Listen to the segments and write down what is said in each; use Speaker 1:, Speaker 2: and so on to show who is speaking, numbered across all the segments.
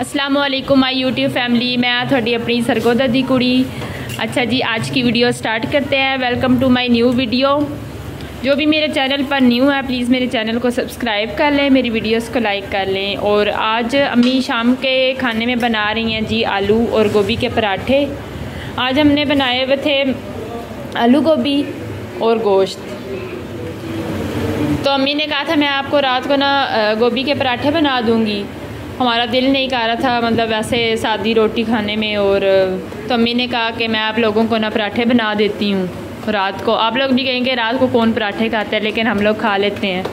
Speaker 1: Aslam my YouTube family मैं थोड़ी अपनी सरगोदा दी कुड़ी। अच्छा जी, आज की वीडियो स्टार्ट करते हैं। Welcome to my new video जो भी मेरे चैनल पर न्यू है प्लीज़ मेरे चैनल को सब्सक्राइब कर लें, मेरी वीडियोस को लाइक कर लें। और आज अम्मी शाम के खाने में बना रही हैं जी आलू और गोभी के पराठे। आज हमने बनाए हुए थे आलू गोभी और गोश्त। तो अम्मी ने कहा था, मैं आपको रात को ना गोभी के पराठे बना दूँगी। हमारा दिल नहीं कर रहा था मतलब वैसे सादी रोटी खाने में और तो अम्मी ने कहा कि मैं आप लोगों को ना पराठे बना देती हूँ रात को। आप लोग भी कहेंगे रात को कौन पराठे खाते हैं, लेकिन हम लोग खा लेते हैं।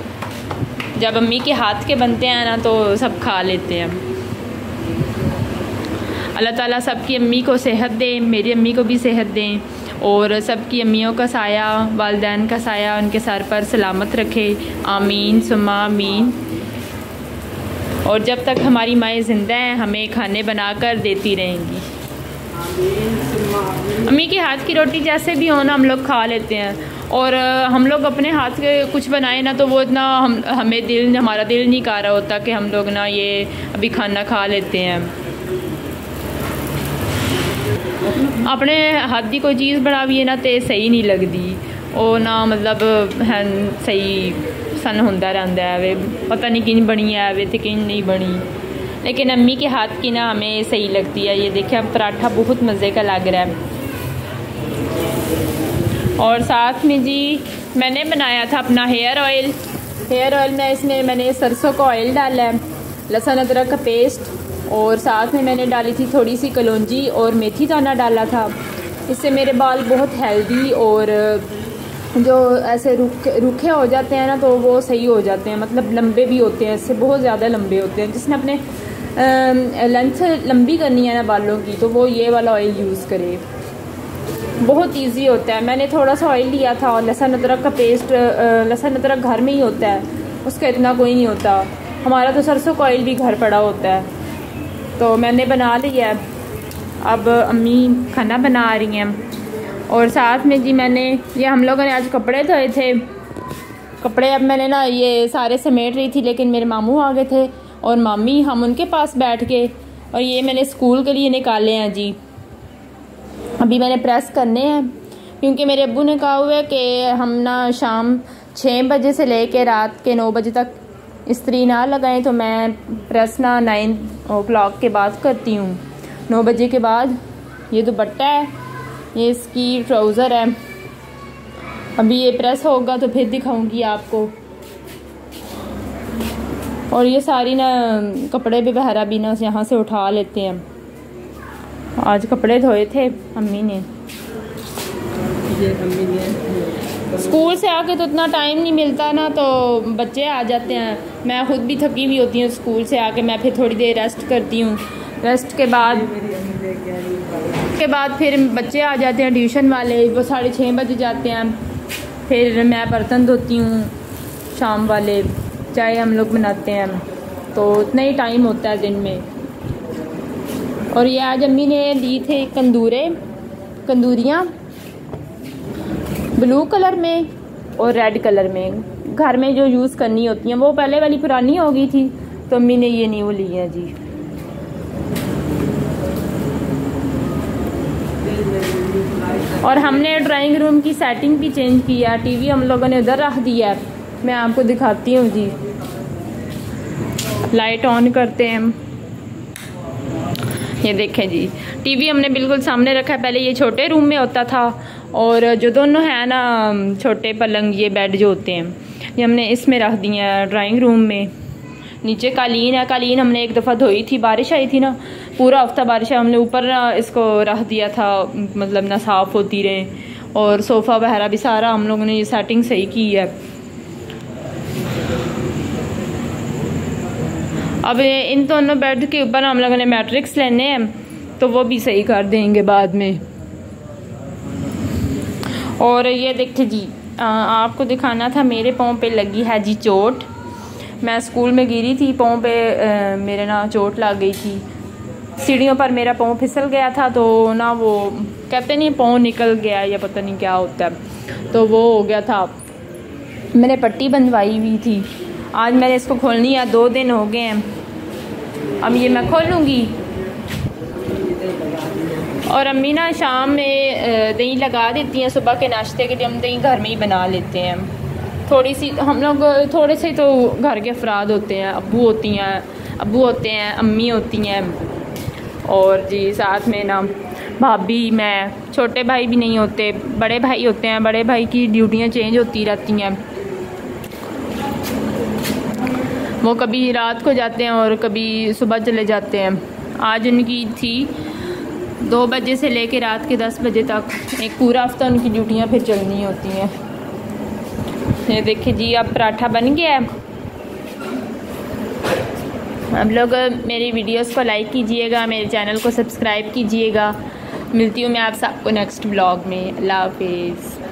Speaker 1: जब अम्मी के हाथ के बनते हैं ना तो सब खा लेते हैं। अल्लाह ताला सबकी अम्मी को सेहत दें, मेरी अम्मी को भी सेहत दें और सबकी अम्मियों का साया, वालदेन का साया उनके सर पर सलामत रखे। आमीन सुमा आमीन। और जब तक हमारी माएँ ज़िंदा हैं, हमें खाने बना कर देती रहेंगी। अम्मी के हाथ की रोटी जैसे भी हो ना, हम लोग खा लेते हैं। और हम लोग अपने हाथ के कुछ बनाए ना तो वो इतना हम, हमें दिल, हमारा दिल नहीं कर रहा होता कि हम लोग ना ये अभी खाना खा लेते हैं। अपने हाथ की कोई चीज़ बनावी है ना तो सही नहीं लगती। और ना मतलब है, सही सन होता रहता है पता नहीं किन बनी है वे तो किन नहीं बनी लेकिन अम्मी के हाथ की ना हमें सही लगती है ये देखिए पराठा बहुत मज़े का लग रहा है और साथ में जी मैंने बनाया था अपना हेयर ऑयल हेयर ऑयल में इसमें मैंने सरसों का ऑयल डाला है लहसुन अदरक का पेस्ट और साथ में मैंने डाली थी थोड़ी सी कलौजी और मेथी दाना डाला था इससे मेरे बाल बहुत हेल्दी और जो ऐसे रुखे रुखे हो जाते हैं ना तो वो सही हो जाते हैं। मतलब लंबे भी होते हैं इससे बहुत ज़्यादा लंबे होते हैं। जिसने अपने लेंथ लंबी करनी है ना बालों की तो वो ये वाला ऑयल यूज़ करे। बहुत इजी होता है। मैंने थोड़ा सा ऑयल लिया था और लहसुन अदरक का पेस्ट लहसुन अदरक घर में ही होता है। उसका इतना कोई नहीं होता। हमारा तो सरसों का ऑयल भी घर पड़ा होता है। तो मैंने बना लिया। अब अम्मी खाना बना रही हैं। और साथ में जी मैंने, ये हम लोगों ने आज कपड़े धोए थे। कपड़े अब मैंने ना, ये सारे समेट रही थी, लेकिन मेरे मामू आ गए थे और मामी हम उनके पास बैठ के और ये मैंने स्कूल के लिए निकाले हैं जी। अभी मैंने प्रेस करने हैं, क्योंकि मेरे अबू ने कहा हुआ है कि हम ना शाम छः बजे से ले कर रात के नौ बजे तक इस्त्री ना लगाएँ तो मैं प्रेस ना नाइन ओ क्लॉक के बाद करती हूँ। नौ बजे के बाद ये दुपट्टा है ये इसकी ट्राउज़र है। अभी ये प्रेस होगा तो फिर दिखाऊँगी आपको। और ये सारी ना कपड़े भी बहरा भी ना यहाँ से उठा लेते हैं। आज कपड़े धोए थे अम्मी ने। स्कूल से आके तो इतना टाइम नहीं मिलता ना तो बच्चे आ जाते हैं। मैं खुद भी थकी हुई होती हूँ स्कूल से आके मैं फिर थोड़ी देर रेस्ट करती हूँ। रेस्ट के बाद के बाद फिर बच्चे आ जाते हैं ट्यूशन वाले, वो साढ़े छः बजे जाते हैं। फिर मैं बर्तन धोती हूँ शाम वाले, चाय हम लोग बनाते हैं। तो उतना ही टाइम होता है दिन में। और ये आज अम्मी ने ली थे कंदूरे कंदूरियाँ ब्लू कलर में और रेड कलर में। घर में जो यूज़ करनी होती हैं, वो पहले वाली पुरानी हो गई थी तो अम्मी ने ये नहीं वो ली है जी। और हमने ड्राइंग रूम की सेटिंग भी चेंज किया टीवी हम लोगों ने उधर रख दिया मैं आपको दिखाती हूँ जी। लाइट ऑन करते हैं हम। ये देखें जी। टीवी हमने बिल्कुल सामने रखा है। पहले ये छोटे रूम में होता था और जो दोनों हैं ना, छोटे पलंग, ये बेड जो होते हैं, ये हमने इसमें रख दिए हैं ड्राइंग रूम में। नीचे कालीन है। कालीन हमने एक दफ़ा धोई थी। बारिश आई थी ना पूरा हफ़्ता बारिश है हमने ऊपर ना इसको रख दिया था मतलब ना साफ़ होती रहे। और सोफ़ा वगैरह भी सारा हम लोगों ने ये सेटिंग सही की है। अब इन दोनों बेड के ऊपर हम लोगों ने मैट्रिक्स लेने हैं तो वो भी सही कर देंगे बाद में। और ये देखिए जी आ, आपको दिखाना था मेरे पाँव पे लगी है जी चोट। मैं स्कूल में गिरी थी पाँव पे आ, मेरे ना चोट लग गई थी। सीढ़ियों पर मेरा पाँव फिसल गया था तो ना वो, कहते नहीं, पाँव निकल गया या पता नहीं क्या होता है तो वो हो गया था। मैंने पट्टी बंधवाई हुई थी। आज मैंने इसको खोलनी है, दो दिन हो गए हैं। अब ये मैं खोलूँगी। और अम्मी ना शाम में दही लगा देती हैं, सुबह के नाश्ते के लिए हम दही घर में ही बना लेते हैं। थोड़ी सी, हम लोग, थोड़े से तो घर के अफराद होते हैं अबू होती हैं अबू होते हैं, अम्मी होती हैं। और जी, साथ में ना भाभी, मैं, छोटे भाई भी नहीं होते, बड़े भाई होते हैं, बड़े भाई की ड्यूटियाँ चेंज होती रहती हैं। वो कभी रात को जाते हैं और कभी सुबह चले जाते हैं। आज उनकी थी दो बजे से लेकर रात के दस बजे तक। एक पूरा हफ़्ता उनकी ड्यूटियाँ फिर चलनी होती हैं। ये देखिए जी, अब पराठा बन गया है। आप लोग मेरी वीडियोस को लाइक कीजिएगा, मेरे चैनल को सब्सक्राइब कीजिएगा। मिलती हूँ मैं आप सबको नेक्स्ट ब्लॉग में। अल्लाह हाफिज़।